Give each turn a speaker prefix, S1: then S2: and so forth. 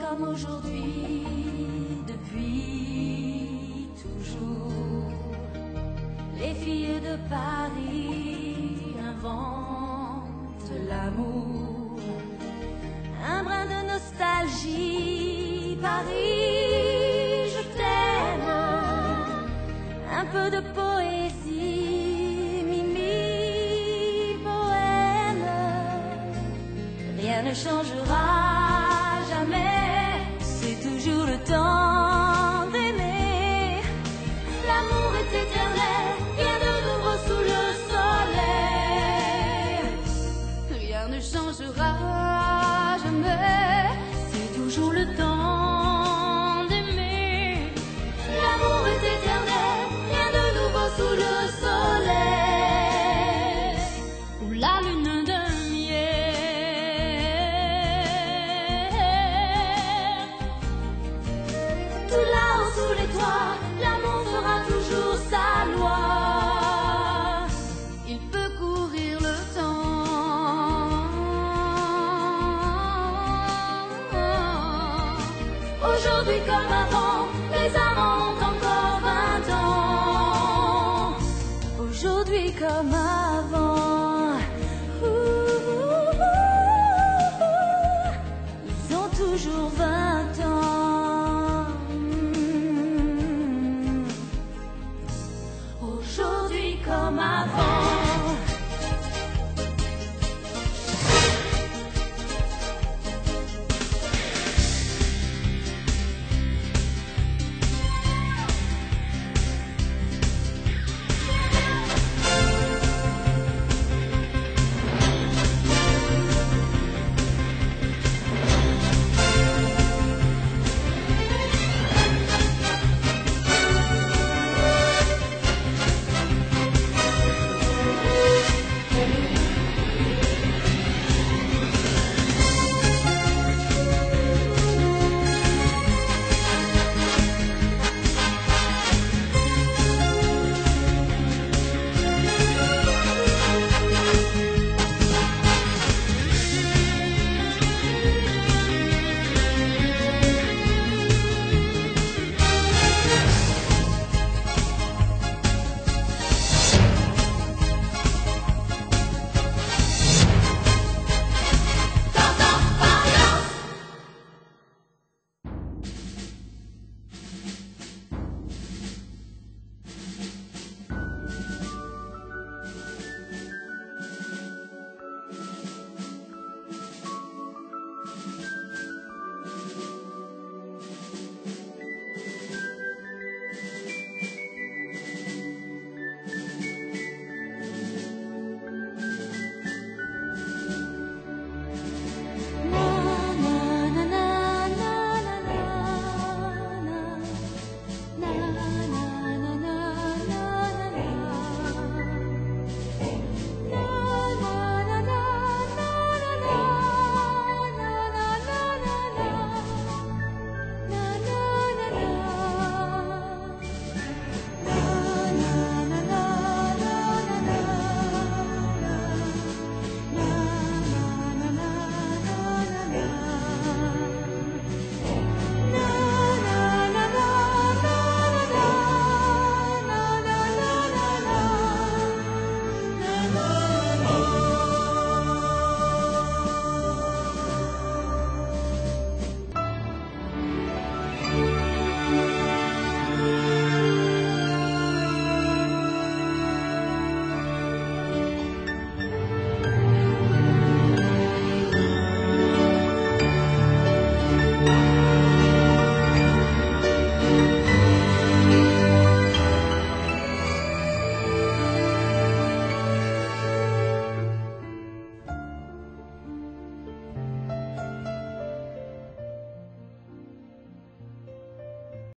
S1: comme aujourd'hui, depuis toujours. Les filles de Paris inventent l'amour. Un brin de nostalgie, Paris, je t'aime. Un peu de poésie, Mimi, poème. Rien ne changera. Aujourd'hui comme avant, les amants ont encore 20 ans. Aujourd'hui comme avant, ils ont toujours 20 ans.